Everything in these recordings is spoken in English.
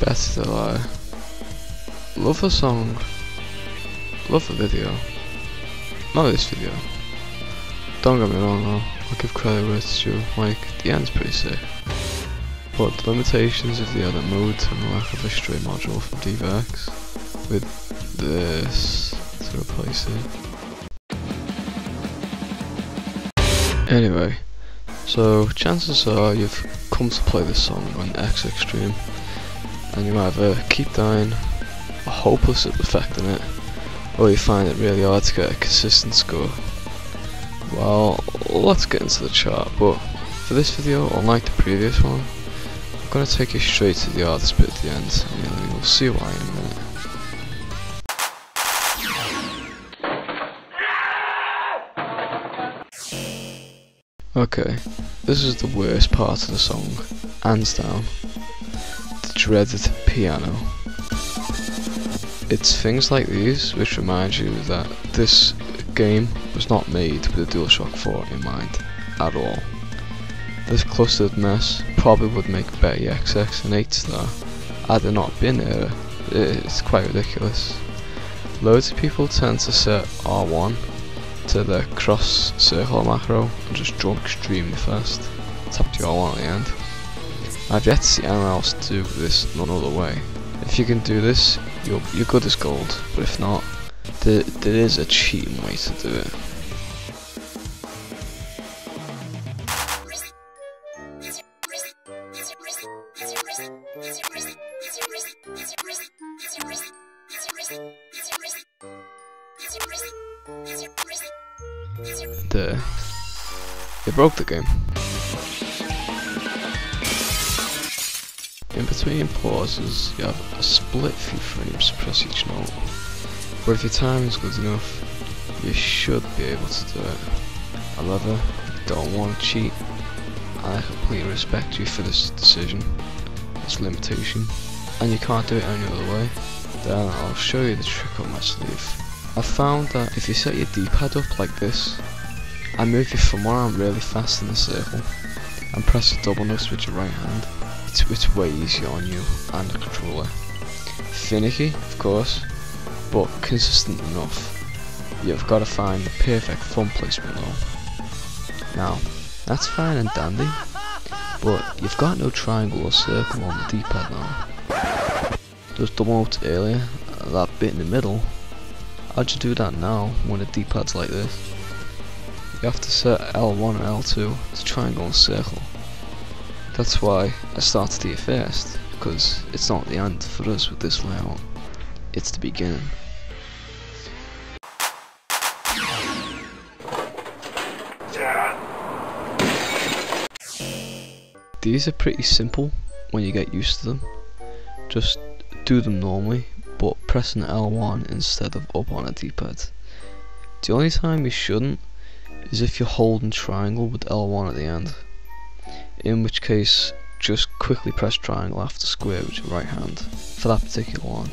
better to lie. Uh, love a song. Love a video. Not this video. Don't get me wrong though, I'll give credit where it's due, like, the end's pretty sick. But the limitations of the edit mode and the lack of a straight module from Diva X with this to replace it. Anyway, so chances are you've come to play this song on X Extreme and you either keep dying or hopeless at perfecting it or you find it really hard to get a consistent score. Well, let's get into the chart, but for this video, unlike the previous one, I'm going to take you straight to the hardest bit at the end, and you'll see why in a minute. Okay, this is the worst part of the song, hands down. The dreaded piano. It's things like these which remind you that this game was not made with a DualShock 4 in mind at all. This clustered mess probably would make a better EXX and 8 star had it not been there. It's quite ridiculous. Loads of people tend to set R1 to the cross circle macro and just jump extremely fast. Tap the R1 at the end. I've yet to see anyone else do this none other way. If you can do this, you're, you're good as gold, but if not, there, there is a cheating way to do it. There. You broke the game. Between pauses, you have a split few frames to press each note. But if your time is good enough, you should be able to do it. However, you don't want to cheat, I completely respect you for this decision, this limitation, and you can't do it any other way, then I'll show you the trick up my sleeve. I found that if you set your D-pad up like this, and move your thumb around really fast in the circle, and press the double notes with your right hand, it's, it's way easier on you and the controller. Finicky, of course, but consistent enough. You've got to find the perfect thumb placement though. Now, that's fine and dandy, but you've got no triangle or circle on the D-pad now. Just double notes earlier, that bit in the middle, how'd you do that now when the D-pad's like this? You have to set L1 and L2 to triangle and circle. That's why I started here first, because it's not the end for us with this layout, it's the beginning. These are pretty simple when you get used to them. Just do them normally, but pressing L1 instead of up on a D-pad. The only time you shouldn't is if you're holding triangle with L1 at the end. In which case, just quickly press triangle after square with your right hand for that particular one.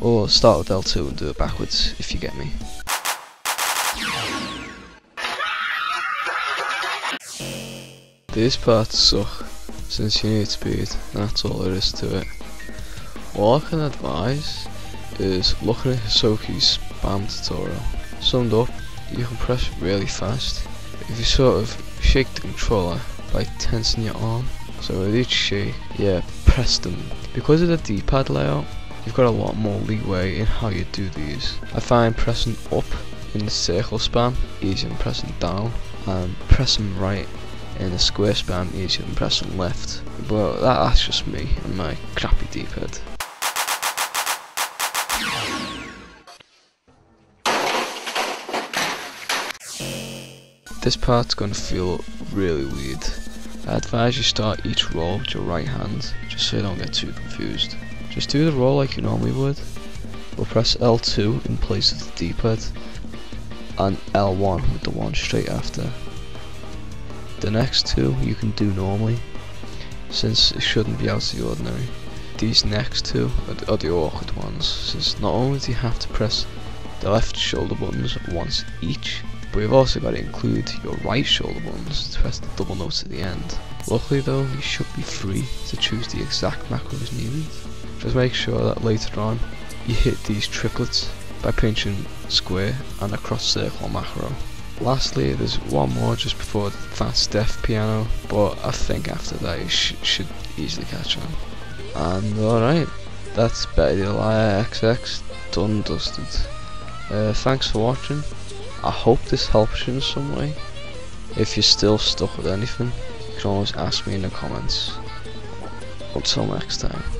Or start with L2 and do it backwards if you get me. These parts suck since you need speed, and that's all there is to it. All I can advise is looking at Hisoki's spam tutorial. Summed up, you can press really fast if you sort of shake the controller by tensing your arm. So with each shake, yeah, press them. Because of the D-pad layout, you've got a lot more leeway in how you do these. I find pressing up in the circle spam easier than pressing down, and pressing right in the square spam easier than pressing left. But that, that's just me and my crappy D-pad. This part's going to feel really weird. I advise you start each roll with your right hand, just so you don't get too confused. Just do the roll like you normally would, but press L2 in place of the D-pad, and L1 with the one straight after. The next two you can do normally, since it shouldn't be out of the ordinary. These next two are the, are the awkward ones, since not only do you have to press the left shoulder buttons once each, but you've also got to include your right shoulder buttons to press the double notes at the end. Luckily though, you should be free to choose the exact macros needed. just make sure that later on you hit these triplets by pinching square and a cross circle macro. Lastly, there's one more just before the fast Death Piano, but I think after that you sh should easily catch on. And alright, that's Betty the Liar XX done dusted. Uh, thanks for watching. I hope this helps you in some way. If you're still stuck with anything, you can always ask me in the comments. Until next time.